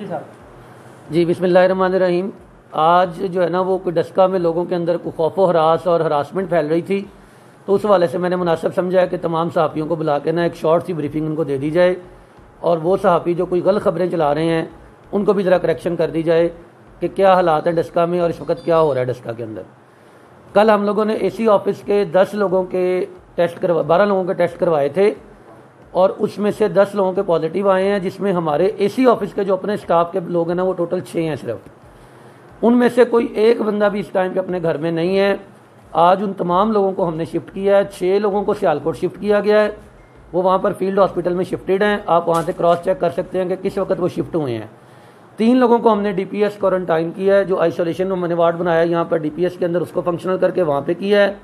जी साहब। जी, बिस्मिल्लाहिर्रहमानिर्रहीम। आज जो है ना, वो कोई डस्का में लोगों के अंदर कोई खौफ हरास और हरासमेंट फैल रही थी तो उस वाले से मैंने मुनासिब समझा कि तमाम सहाफ़ियों को बुला के ना एक शॉर्ट सी ब्रीफिंग उनको दे दी जाए और वो सहाफ़ी जो कोई गलत खबरें चला रहे हैं, उनको भी ज़रा करेक्शन कर दी जाए कि क्या हालात हैं डस्का में और इस वक्त क्या हो रहा है डस्का के अंदर। कल हम लोगों ने एसी ऑफ़िस के दस लोगों के टेस्ट करवा, बारह लोगों के टेस्ट करवाए थे। और उसमें से दस लोगों के पॉजिटिव आए हैं, जिसमें हमारे एसी ऑफ़िस के जो अपने स्टाफ के लोग हैं ना, वो टोटल छः हैं सिर्फ़। उनमें से कोई एक बंदा भी इस टाइम पे अपने घर में नहीं है। आज उन तमाम लोगों को हमने शिफ्ट किया है। छः लोगों को सियालकोट शिफ्ट किया गया है। वो वहाँ पर फ़ील्ड हॉस्पिटल में शिफ्टेड हैं। आप वहाँ से क्रॉस चेक कर सकते हैं कि किस वक्त वो शिफ्ट हुए हैं। तीन लोगों को हमने डीपीएस क्वारंटाइन किया है, जो आइसोलेशन में मैंने वार्ड बनाया है। यहाँ पर डीपीएस के अंदर उसको फंक्शनल करके वहाँ पे किया है।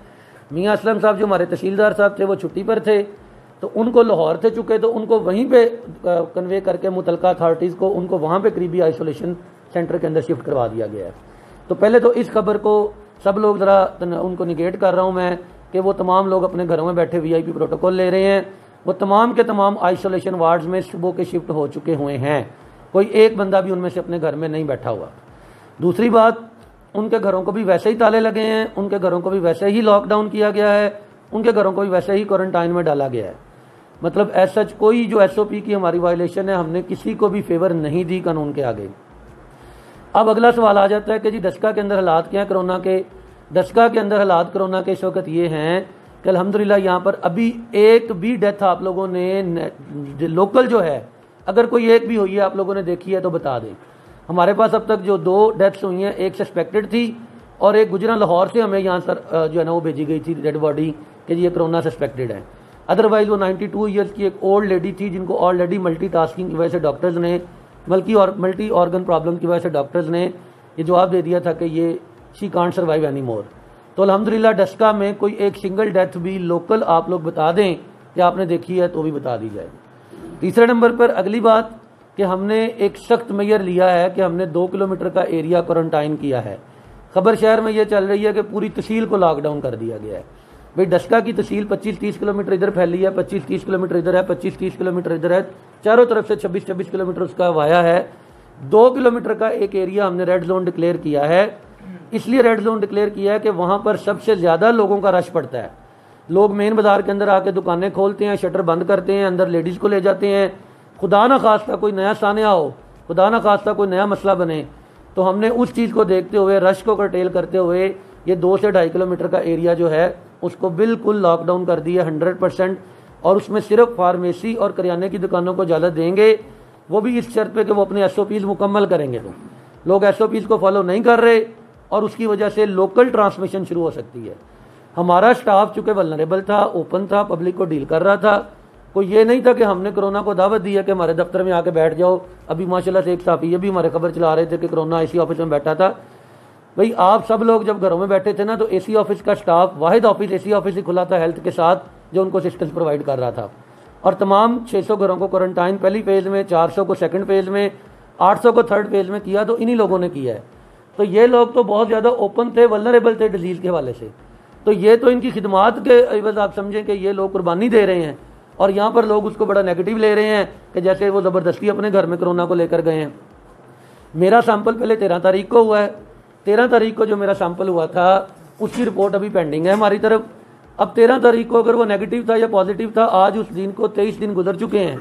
मियाँ असलम साहब, जो हमारे तहसीलदार साहब थे, वो छुट्टी पर थे। तो उनको लाहौर से चुके तो उनको वहीं पे कन्वे करके मुतलका अथॉरिटीज़ को, उनको वहाँ पे करीबी आइसोलेशन सेंटर के अंदर शिफ्ट करवा दिया गया है। तो पहले तो इस खबर को सब लोग ज़रा उनको निगेट कर रहा हूँ मैं कि वो तमाम लोग अपने घरों में बैठे वीआईपी प्रोटोकॉल ले रहे हैं। वो तमाम के तमाम आइसोलेशन वार्ड्स में सुबह के शिफ्ट हो चुके हुए हैं। कोई एक बंदा भी उनमें से अपने घर में नहीं बैठा हुआ। दूसरी बात, उनके घरों को भी वैसे ही ताले लगे हैं, उनके घरों को भी वैसे ही लॉकडाउन किया गया है, उनके घरों को भी वैसे ही क्वारंटाइन में डाला गया है। मतलब सच कोई जो एसओपी की हमारी वायलेशन है, हमने किसी को भी फेवर नहीं दी कानून के आगे। अब अगला सवाल आ जाता है कि जी दस्का के अंदर हालात क्या है कोरोना के? दस्का के अंदर हालात कोरोना के इस वक्त ये हैं कि अलहमदिल्ला यहाँ पर अभी एक भी डेथ आप लोगों ने लोकल जो है, अगर कोई एक भी हुई है, आप लोगों ने देखी है तो बता दें। हमारे पास अब तक जो दो डेथ्स हुई हैं, एक सस्पेक्टेड थी और एक गुजरा लाहौर से हमें यहाँ सर जो है ना वो भेजी गई थी डेड बॉडी कि जी ये कोरोना सस्पेक्टेड है। अदरवाइज़ वो 92 टू ईयर्स की एक ओल्ड लेडी थी जिनको ऑलरेडी मल्टी टास्किंग की वजह से डॉक्टर्स ने, बल्कि और मल्टी ऑर्गन प्रॉब्लम की वजह से डॉक्टर्स ने ये जवाब दे दिया था कि ये she can't survive any more तो अलहमदिल्ला डस्का में कोई एक सिंगल डेथ भी लोकल आप लोग बता दें कि आपने देखी है तो भी बता दी जाए। तीसरे नंबर पर अगली बात कि हमने एक सख्त मैयर लिया है कि हमने दो किलोमीटर का एरिया क्वारंटाइन किया है। खबर शहर में यह चल रही है कि पूरी तहसील को लॉकडाउन कर दिया गया है। भाई डस्का की तहसील 25-30 किलोमीटर इधर फैली है 25-30 किलोमीटर इधर है 25-30 किलोमीटर इधर है। चारों तरफ़ से 26-26 किलोमीटर उसका वाया है। दो किलोमीटर का एक एरिया हमने रेड जोन डिक्लेयर किया है। इसलिए रेड जोन डिक्लेयर किया है कि वहाँ पर सबसे ज़्यादा लोगों का रश पड़ता है। लोग मेन बाज़ार के अंदर आके दुकानें खोलते हैं शटर बंद करते हैं, अंदर लेडीज़ को ले जाते हैं। खुदा ना खास्ता कोई नया सानिया हो खुदा ना खास्ता कोई नया मसला बने। तो हमने उस चीज़ को देखते हुए रश को करटेल करते हुए, ये दो से ढाई किलोमीटर का एरिया जो है उसको बिल्कुल लॉकडाउन कर दिया हंड्रेड परसेंट और उसमें सिर्फ़ फार्मेसी और करियाने की दुकानों को इजाज़त देंगे। वो भी इस शर्त पे कि वो अपने एस मुकम्मल करेंगे तो लोग एस को फॉलो नहीं कर रहे और उसकी वजह से लोकल ट्रांसमिशन शुरू हो सकती है। हमारा स्टाफ चूँकि वलनरेबल था ओपन था पब्लिक को डील कर रहा था, कोई ये नहीं था कि हमने कोरोना को दावत दी है कि हमारे दफ्तर में आके बैठ जाओ। अभी माशाल्लाह से एक साफी ये भी हमारे खबर चला रहे थे कि कोरोना इसी ऑफ़िस में बैठा था। भाई, आप सब लोग जब घरों में बैठे थे ना तो एसी ऑफ़िस का स्टाफ वाहिद ऑफ़िस एसी ऑफ़िस ही खुला था हेल्थ के साथ, जो उनको असिस्टेंस प्रोवाइड कर रहा था। और तमाम 600 घरों को क्वारंटाइन पहली फ़ेज़ में 400 को सेकंड फ़ेज़ में 800 को थर्ड फ़ेज़ में किया तो इन्हीं लोगों ने किया है। तो ये लोग तो बहुत ज़्यादा ओपन थे वलनरेबल थे डिज़ीज़ के हवाले से। तो ये तो इनकी खिदमात के अवज आप समझें कि ये लोग कुर्बानी दे रहे हैं। और यहाँ पर लोग उसको बड़ा नेगेटिव ले रहे हैं कि जैसे वो ज़बरदस्ती अपने घर में कोरोना को लेकर गए हैं। मेरा सैंपल पहले तेरह तारीख को हुआ है। तेरह तारीख को जो मेरा सैंपल हुआ था, उसकी रिपोर्ट अभी पेंडिंग है हमारी तरफ़। अब तेरह तारीख को अगर वो नेगेटिव था या पॉजिटिव था, आज उस दिन को तेईस दिन गुजर चुके हैं।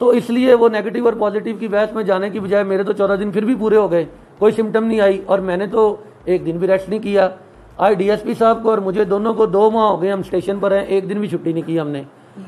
तो इसलिए वो नेगेटिव और पॉजिटिव की बहस में जाने की बजाय मेरे तो चौदह दिन फिर भी पूरे हो गए। कोई सिम्टम नहीं आई और मैंने तो एक दिन भी रेस्ट नहीं किया। आज डीएसपी साहब को और मुझे दोनों को दो माह हो गए हम स्टेशन पर हैं, एक दिन भी छुट्टी नहीं की हमने।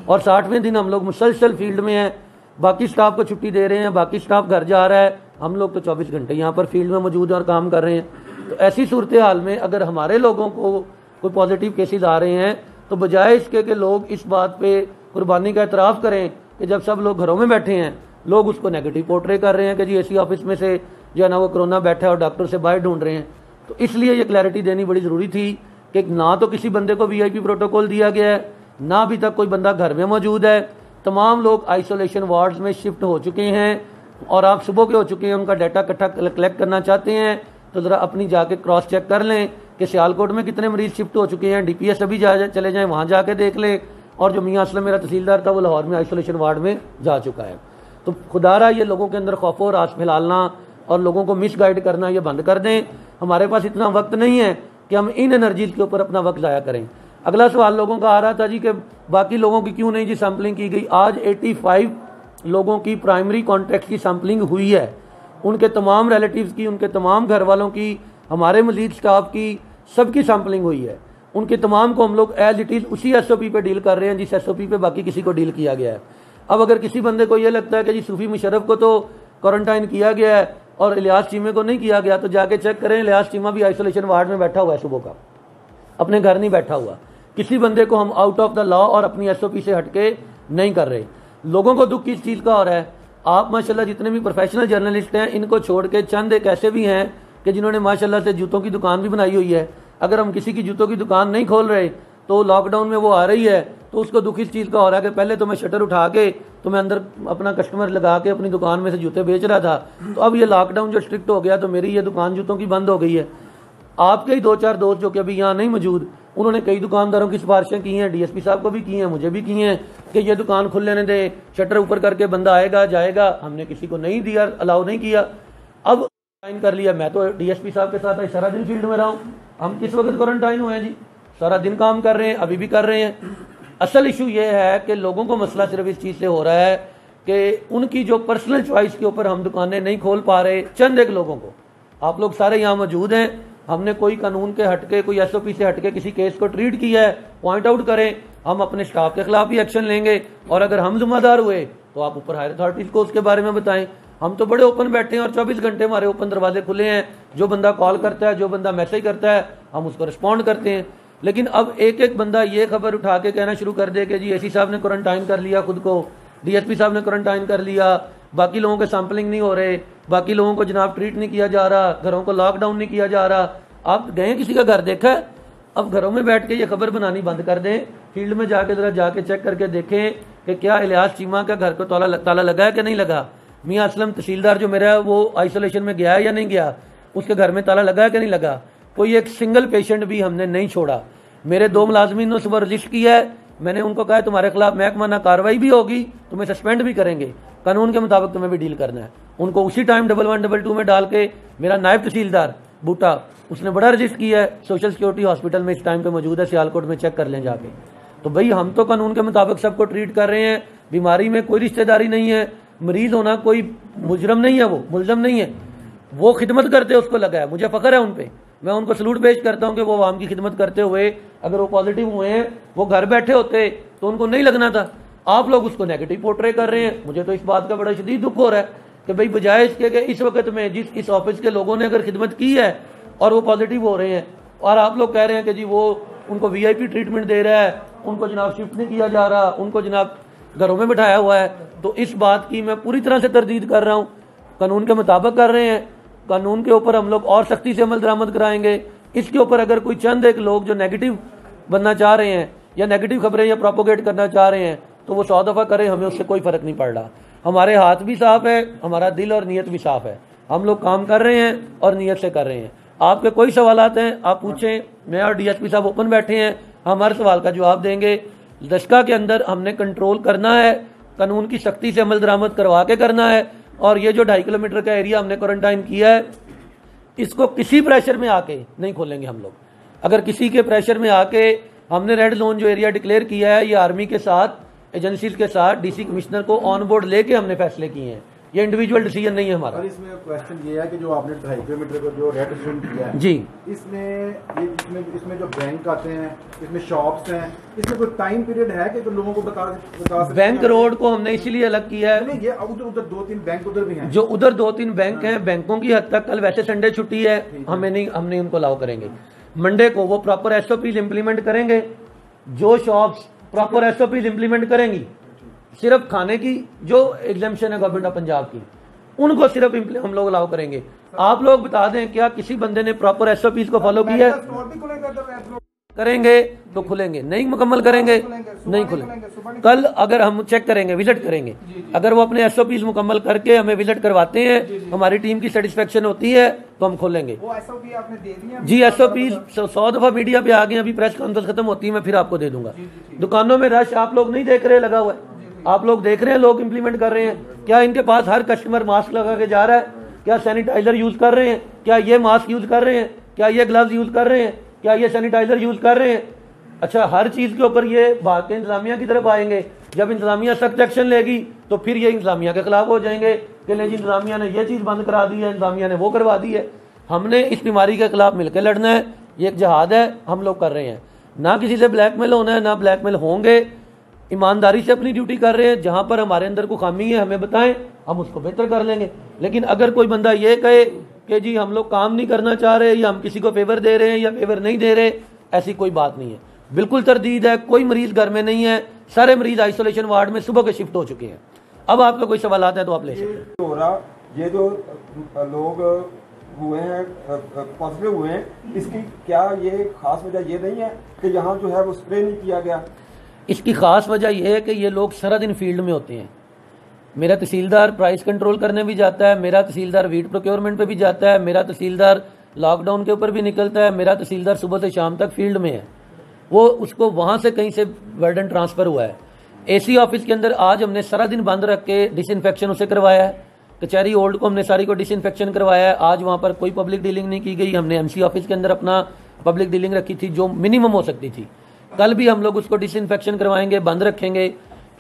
और साठवें दिन हम लोग मुसलसल फ़ील्ड में हैं। बाकी स्टाफ को छुट्टी दे रहे हैं, बाकी स्टाफ घर जा रहा है। हम लोग तो 24 घंटे यहाँ पर फ़ील्ड में मौजूद और काम कर रहे हैं। तो ऐसी सूरत हाल में अगर हमारे लोगों को कोई पॉजिटिव केसेस आ रहे हैं तो बजाय इसके कि लोग इस बात पे कुर्बानी का एतराफ़ करें कि जब सब लोग घरों में बैठे हैं, लोग उसको नेगेटिव पोर्ट्रे कर रहे हैं कि जी एसी ऑफ़िस में से जो है ना वो कोरोना बैठा है और डॉक्टर से बाहर ढूंढ रहे हैं। तो इसलिए ये क्लैरिटी देनी बड़ी ज़रूरी थी कि ना तो किसी बंदे को वीआईपी प्रोटोकॉल दिया गया है, ना अभी तक कोई बंदा घर में मौजूद है। तमाम लोग आइसोलेशन वार्ड्स में शिफ्ट हो चुके हैं और आप सुबह के हो चुके हैं, उनका डाटा इकट्ठा कलेक्ट करना चाहते हैं। तो ज़रा अपनी जाके क्रॉस चेक कर लें कि सियालकोट में कितने मरीज़ शिफ्ट हो चुके हैं डीपीएस अभी जा चले जाएँ, वहाँ जाके देख लें। और जो मियाँ असलम, मेरा तहसीलदार था, वो लाहौर में आइसोलेशन वार्ड में जा चुका है। तो खुदारा, ये लोगों के अंदर खौफ और रास फैलाना और लोगों को मिस गाइड करना, ये बंद कर दें। हमारे पास इतना वक्त नहीं है कि हम इन एनर्जीज के ऊपर अपना वक्त ज़ाया करें। अगला सवाल लोगों का आ रहा था जी कि बाकी लोगों की क्यों नहीं जी सैम्पलिंग की गई? आज 85 लोगों की प्राइमरी कॉन्टेक्ट की सैम्पलिंग हुई है। उनके तमाम रिलेटिव्स की, उनके तमाम घर वालों की, हमारे मजीद स्टाफ की, सबकी सैम्पलिंग हुई है। उनके तमाम को हम लोग एज इट इज़ उसी एसओपी पे डील कर रहे हैं जिस एसओपी पे बाकी किसी को डील किया गया है। अब अगर किसी बंदे को ये लगता है कि जी सूफी मुशरफ को तो क्वारंटाइन किया गया है और इलियास चीमे को नहीं किया गया तो जाके चेक करें, इलियास चीमा भी आइसोलेशन वार्ड में बैठा हुआ है सुबह का। अपने घर नहीं बैठा हुआ। किसी बंदे को हम आउट ऑफ़ द लॉ और अपनी एस ओ पी से हटके नहीं कर रहे। लोगों को दुख किस चीज़ का हो रहा है? आप माशाल्लाह जितने भी प्रोफेशनल जर्नलिस्ट हैं, इनको छोड़ के चंद एक ऐसे भी हैं कि जिन्होंने माशाल्लाह से जूतों की दुकान भी बनाई हुई है। अगर हम किसी की जूतों की दुकान नहीं खोल रहे तो लॉकडाउन में वो आ रही है तो उसको दुख इस चीज़ का हो रहा है कि पहले तो मैं शटर उठा के तो मैं अंदर अपना कस्टमर लगा के अपनी दुकान में से जूते बेच रहा था। तो अब ये लॉकडाउन जो स्ट्रिक्ट हो गया तो मेरी ये दुकान जूतों की बंद हो गई है। आपके ही दो चार दोस्त जो कि अभी यहाँ नहीं मौजूद, उन्होंने कई दुकानदारों की सिफारिशें की हैं, डीएसपी साहब को भी की हैं, मुझे भी की हैं, कि ये दुकान खुल लेने दे, शटर ऊपर करके बंदा आएगा, जाएगा, हमने किसी को नहीं दिया, अलाउ नहीं किया। अब क्वारंटाइन कर लिया, मैं तो डीएसपी साहब के साथ सारा दिन फ़ील्ड में रहा हूँ। हम किस वक्त क्वारंटाइन हुए हैं जी? सारा दिन काम कर रहे हैं, अभी भी कर रहे हैं। असल इशू ये है कि लोगों को मसला सिर्फ़ इस चीज़ से हो रहा है कि उनकी जो पर्सनल चॉइस के ऊपर हम दुकानें नहीं खोल पा रहे, चंद एक लोगों को। आप लोग सारे यहाँ मौजूद हैं हमने कोई कानून के हटके, कोई एसओपी से हटके किसी केस को ट्रीट किया है पॉइंट आउट करें, हम अपने स्टाफ के खिलाफ भी एक्शन लेंगे। और अगर हम जिम्मेदार हुए तो आप ऊपर हायर अथॉरिटीज को उसके बारे में बताएँ। हम तो बड़े ओपन बैठे हैं और 24 घंटे हमारे ओपन दरवाजे खुले हैं। जो बंदा कॉल करता है, जो बंदा मैसेज करता है, हम उसको रिस्पॉन्ड करते हैं। लेकिन अब एक एक बंदा ये खबर उठा के कहना शुरू कर दे कि जी एसी साहब ने क्वारंटाइन कर लिया खुद को डीएसपी साहब ने क्वारंटाइन कर लिया, बाकी लोगों के सैम्पलिंग नहीं हो रहे। बाकी लोगों को जनाब ट्रीट नहीं किया जा रहा, घरों को लॉकडाउन नहीं किया जा रहा। आप गए किसी का घर देखा? है अब घरों में बैठ के ये खबर बनानी बंद कर दें। फ़ील्ड में जाके जरा जाके चेक करके देखें कि क्या इलियास चीमा का घर को ताला ताला लगा है कि नहीं लगा? मियाँ असलम तहसीलदार जो मेरा है, वो आइसोलेशन में गया है या नहीं गया? उसके घर में ताला लगा है कि नहीं लगा? कोई एक सिंगल पेशेंट भी हमने नहीं छोड़ा। मेरे दो मुलाजमीन ने सुबह रजिस्ट किया है। मैंने उनको कहा तुम्हारे खिलाफ महकमाना कार्रवाई भी होगी, तुम्हें सस्पेंड भी करेंगे। कानून के मुताबिक तुम्हें भी डील करना है। उनको उसी time double one double two में डाल के मेरा नायब तहसीलदार, बूटा, उसने बड़ा रजिस्ट किया है। सोशल सिक्योरिटी हॉस्पिटल में इस टाइम पे मौजूद है, सियालकोट में चेक कर लें जाके। तो भाई, हम तो कानून के मुताबिक सबको ट्रीट कर रहे हैं। बीमारी में कोई रिश्तेदारी नहीं है। मरीज़ होना कोई मुजरम नहीं है वो, मुलजम नहीं है। वो खिदमत करते उसको लगा है। मुझे फख्र है उन पर मैं उनको सलूट पेश करता हूँ कि वो आवाम की खिदमत करते हुए, अगर वो पॉजिटिव हुए हैं, वो घर बैठे होते तो उनको नहीं लगना था। आप लोग उसको नेगेटिव पोर्ट्रे कर रहे हैं। मुझे तो इस बात का बड़ा शदीद दुख हो रहा है। कि भाई बजाय इसके कि इस वक्त में जिस, इस ऑफ़िस के लोगों ने अगर खिदमत की है और वो पॉजिटिव हो रहे हैं, और आप लोग कह रहे हैं कि जी वो उनको वीआईपी ट्रीटमेंट दे रहा है, उनको जनाब शिफ्ट नहीं किया जा रहा, उनको जनाब घरों में बिठाया हुआ है तो इस बात की मैं पूरी तरह से तरदीद कर रहा हूँ। कानून के मुताबिक कर रहे हैं। कानून के ऊपर हम लोग और सख्ती से अमल दरामद कराएँगे। इसके ऊपर अगर कोई चंद एक लोग जो नेगेटिव बनना चाह रहे हैं, या नेगेटिव खबरें या प्रोपोगेट करना चाह रहे हैं तो वो सौ दफ़ा करें, हमें उससे कोई फ़र्क नहीं पड़ रहा। हमारे हाथ भी साफ़ है, हमारा दिल और नीयत भी साफ़ है। हम लोग काम कर रहे हैं और नीयत से कर रहे हैं। आपके कोई सवाल हैं, आप पूछें। मैं और डीएसपी साहब ओपन बैठे हैं, हम हर सवाल का जवाब देंगे। दशका के अंदर हमने कंट्रोल करना है, कानून की सख्ती से अमल दरामद करवा के करना है, और ये जो ढाई किलोमीटर का एरिया हमने क्वारंटाइन किया है, इसको किसी प्रेशर में आके नहीं खोलेंगे हम लोग। अगर किसी के प्रेशर में आके हमने रेड जोन जो एरिया डिक्लेयर किया है, ये आर्मी के साथ एजेंसीज के साथ डीसी कमिश्नर को ऑन बोर्ड लेके हमने फैसले किए हैं। ये इंडिविजुअल डिसीज़न नहीं है हमारा। इसमें क्वेश्चन ये है कि जो आपने ढाई किलोमीटर को जो रेड जोन किया है जी। इसमें ये इसमें इसमें जो बैंक आते हैं इसमें शॉप्स हैं इसमें कोई टाइम पीरियड है कि जो लोगों को बता बता सकते बैंक रोड को हमने इसीलिए अलग किया है। नहीं ये उधर उधर दो तीन बैंक उधर भी हैं। जो उधर दो तीन बैंक हैं बैंकों की हद तक कल वैसे संडे छुट्टी है हमें नहीं हम नहीं उनको अलाउ करेंगे। मंडे को वो प्रॉपर एसओपी इंप्लीमेंट करेंगे जो शॉप्स प्रॉपर एसओपीज इंप्लीमेंट करेंगी। सिर्फ़ खाने की जो एग्जामेशन है गवर्नमेंट ऑफ़ पंजाब की उनको सिर्फ़ हम लोग अलाउ करेंगे। आप लोग बता दें क्या किसी बंदे ने प्रॉपर एस को फॉलो किया है? करेंगे तो खुलेंगे। नहीं मुकम्मल करेंगे। नहीं खुलेंगे। कल अगर हम चेक करेंगे विज़िट करेंगे। अगर वो अपने एस मुकम्मल करके हमें विज़िट करवाते हैं हमारी टीम की सेटिस्फेक्शन होती है तो हम खोलेंगे। जी एस ओ पी सौ दफ़ा मीडिया पे आ गए अभी प्रेस कॉन्फ्रेंस खत्म होती है मैं फिर आपको दे दूँगा। दुकानों में रश आप लोग नहीं देख रहे लगा हुआ है। आप लोग देख रहे हैं लोग इम्प्लीमेंट कर रहे हैं। क्या इनके पास हर कस्टमर मास्क लगा के जा रहा है? क्या सैनिटाइजर यूज़ कर रहे हैं? क्या ये मास्क यूज़ कर रहे हैं? क्या ये ग्लव्स यूज़ कर रहे हैं? क्या ये सैनिटाइजर यूज़ कर रहे हैं? अच्छा हर चीज़ के ऊपर ये भाग के इंतजामिया की तरफ़ आएँगे। जब इंतजामिया सख्त एक्शन लेगी तो फिर ये इंतजामिया के खिलाफ हो जाएँगे कि नहीं जी, इंतजामिया ने ये चीज़ बंद करा दी है, इंतजामिया ने वो करवा दी है। हमने इस बीमारी के खिलाफ मिलकर लड़ना है, ये एक जहाद है, हम लोग कर रहे हैं। ना किसी से ब्लैकमेल होना है, ना ब्लैकमेल होंगे। ईमानदारी से अपनी ड्यूटी कर रहे हैं, जहाँ पर हमारे अंदर को खामी है, हमें बताएँ, हम उसको बेहतर कर लेंगे। लेकिन अगर कोई बंदा ये कहे कि जी, हम लोग काम नहीं करना चाह रहे, या हम किसी को फेवर दे रहे हैं, या फेवर नहीं दे रहे, ऐसी कोई बात नहीं है। बिल्कुल तरदीद है कोई मरीज़ घर में नहीं है सारे मरीज़ आइसोलेशन वार्ड में सुबह के शिफ्ट हो चुके हैं। अब आपका कोई सवाल आता है तो आप ले सकते हैं। ये जो लोग हुए हैं पॉजिटिव हुए हैं इसकी क्या ये खास वजह ये नहीं है कि यहाँ जो है वो स्प्रे नहीं किया गया? इसकी खास वजह यह है कि ये लोग सारा दिन फ़ील्ड में होते हैं। मेरा तहसीलदार प्राइस कंट्रोल करने भी जाता है मेरा तहसीलदार वीट प्रोक्योरमेंट पे भी जाता है मेरा तहसीलदार लॉकडाउन के ऊपर भी निकलता है मेरा तहसीलदार सुबह से शाम तक फ़ील्ड में है। वो उसको वहाँ से कहीं से बर्डन ट्रांसफ़र हुआ है। एसी ऑफ़िस के अंदर आज हमने सारा दिन बंद रख के डिसइंफेक्शन उसे करवाया है। कचहरी ओल्ड को हमने सारी को डिसइंफेक्शन करवाया है। आज वहाँ पर कोई पब्लिक डीलिंग नहीं की गई। हमने एमसी ऑफ़िस के अंदर अपना पब्लिक डीलिंग रखी थी, जो मिनिमम हो सकती थी। कल भी हम लोग उसको डिसइंफेक्शन करवाएँगे, बंद रखेंगे।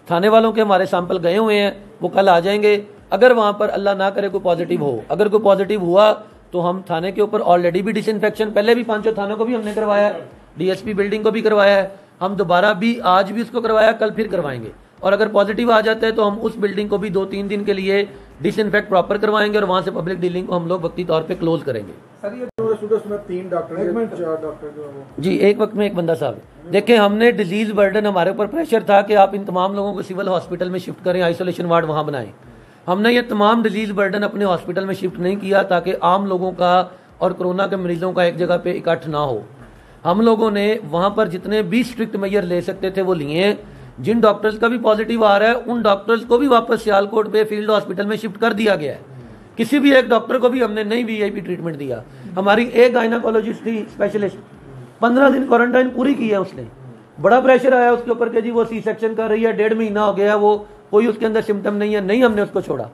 थाने वालों के हमारे सैंपल गए हुए हैं, वो कल आ जाएँगे। अगर वहाँ पर अल्लाह ना करे कोई पॉजिटिव हो। अगर कोई पॉजिटिव हुआ तो हम थाने के ऊपर ऑलरेडी भी डिसइंफेक्शन पहले भी पाँचों थानों को भी हमने करवाया डीएसपी बिल्डिंग को भी करवाया है। हम दोबारा भी आज भी उसको करवाया कल फिर करवाएँगे। और अगर पॉजिटिव आ जाता है तो हम उस बिल्डिंग को भी दो तीन दिन के लिए डिसइंफेक्ट प्रॉपर करवाएँगे और वहाँ से पब्लिक डीलिंग को हम लोग वक्ती तौर पे क्लोज करेंगे। सर ये तीन डॉक्टर या चार डॉक्टर जो है वो। जी एक वक्त में एक बंदा साहब देखिए हमने डिज़ीज़ बर्डन हमारे ऊपर प्रेशर था कि आप इन तमाम लोगों को सिविल हॉस्पिटल में शिफ्ट करें आइसोलेशन वार्ड वहाँ बनाएँ। हमने ये तमाम डिज़ीज़ बर्डन अपने हॉस्पिटल में शिफ्ट नहीं किया ताकि आम लोगों का और कोरोना के मरीजों का एक जगह पे इकट्ठ ना हो। हम लोगों ने वहाँ पर जितने भी स्ट्रिक्ट मेजर ले सकते थे वो लिए। जिन डॉक्टर्स का भी पॉजिटिव आ रहा है, उन डॉक्टर्स को भी वापस सियालकोट में फ़ील्ड हॉस्पिटल में शिफ्ट कर दिया गया है। किसी भी एक डॉक्टर को भी हमने नहीं वीआईपी ट्रीटमेंट दिया। हमारी एक गायनाकोलॉजिस्ट थी स्पेशलिस्ट पंद्रह दिन क्वारंटाइन पूरी की है उसने। बड़ा प्रेशर आया उसके ऊपर कि जी वो सी सेक्शन कर रही है, डेढ़ महीना हो गया, वो, कोई उसके अंदर सिम्टम नहीं है, नहीं हमने उसको छोड़ा।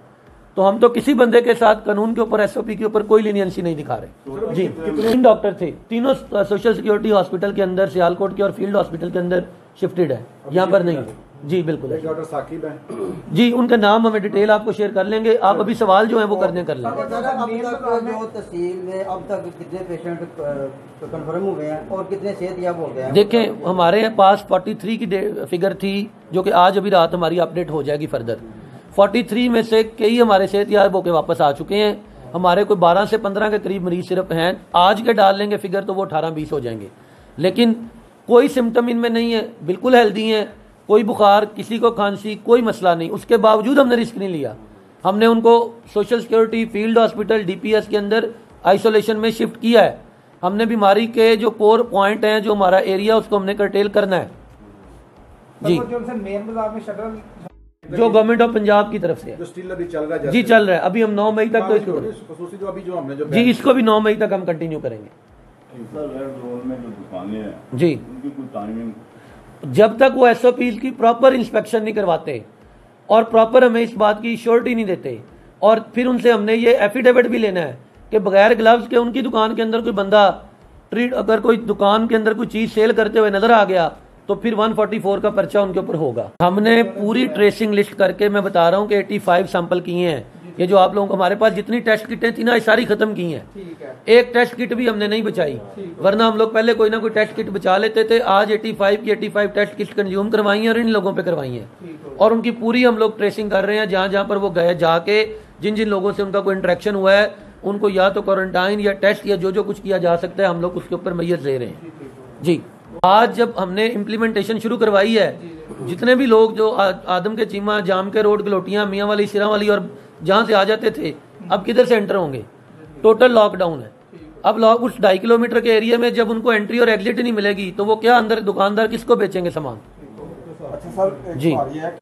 तो हम तो किसी बंदे के साथ कानून के ऊपर एसओपी के ऊपर कोई लीनियंसी नहीं दिखा रहे। जी तीन डॉक्टर थे। तीनों सोशल सिक्योरिटी हॉस्पिटल के अंदर सियालकोट के और फ़ील्ड हॉस्पिटल के अंदर शिफ्टेड है। यहाँ पर नहीं। है जी बिल्कुल। है डॉक्टर साकिब हैं। जी उनका नाम हमें डिटेल आपको शेयर कर लेंगे। आप अभी सवाल जो है वो करने कर लेंगे। सर अब तक जो तहसील में अब तक कितने पेशेंट कंफर्म हुए हैं और कितने सेहतयाब हो गए देखें हमारे पास 43 की फिगर थी जो कि आज अभी रात हमारी अपडेट हो जाएगी फर्दर 43 में से कई हमारे सेहत याब होकर वापस आ चुके हैं। हमारे कोई 12 से 15 के करीब मरीज़ सिर्फ़ हैं। आज के डाल लेंगे फिगर तो वो 18-20 हो जाएँगे। लेकिन कोई सिम्टम इनमें नहीं है। बिल्कुल हेल्दी हैं। कोई बुखार किसी को खांसी कोई मसला नहीं। उसके बावजूद हमने रिस्क नहीं लिया। हमने उनको social security field hospital DPS के अंदर आइसोलेशन में शिफ्ट किया है। हमने बीमारी के जो कोर पॉइंट हैं जो हमारा एरिया उसको हमने कर्टेल करना है। जी। जो मेन बाज़ार में शटर जो गवर्नमेंट ऑफ़ पंजाब की तरफ़ से है। जो स्टिल अभी चल रहा है जी चल रहा है। अभी हम नौ मई तक तो इसको जो अभी जो हमने जो जी इसको भी नौ मई तक हम कंटिन्यू करेंगे। जो दुकानें हैं जी। उनकी कोई टाइमिंग जब तक वो एस की प्रॉपर इंस्पेक्शन नहीं करवाते और प्रॉपर हमें इस बात की श्योरिटी नहीं देते और फिर उनसे हमने ये एफिडेविट भी लेना है कि बगैर ग्लव्स के उनकी दुकान के अंदर कोई बंदा ट्रीट अगर कोई दुकान के अंदर कोई चीज़ सेल करते हुए नज़र आ गया तो फिर 144 का पर्चा उनके ऊपर होगा। हमने पूरी ट्रेसिंग लिस्ट करके मैं बता रहा हूँ कि 85 सैंपल किए हैं। ये जो आप लोगों को हमारे पास जितनी टेस्ट किटें थी ना ये सारी खत्म की हैं। एक टेस्ट किट भी हमने नहीं बचाई। वरना हम लोग पहले कोई ना कोई टेस्ट किट बचा लेते थे। आज 85 की 85 टेस्ट किट कंज्यूम करवाई हैं और इन लोगों पे करवाई हैं। और उनकी पूरी हम लोग ट्रेसिंग कर रहे हैं। जहाँ जहाँ पर वो गए जाके जिन जिन लोगों से उनका कोई इंटरेक्शन हुआ है उनको या तो क्वारंटाइन या टेस्ट या जो जो कुछ किया जा सकता है हम लोग उसके ऊपर मैयत दे रहे हैं। जी। आज जब हमने इम्प्लीमेंटेशन शुरू करवाई है जितने भी लोग जो आ, आदम के चीमा जाम के रोड गलोटियाँ मियाँ वाली सिरा वाली और जहाँ से आ जाते थे अब किधर से एंटर होंगे? टोटल लॉकडाउन है। अब लॉक उस ढाई किलोमीटर के एरिया में जब उनको एंट्री और एग्जिट नहीं मिलेगी तो वो क्या अंदर दुकानदार किसको बेचेंगे सामान? अच्छा सर जी। है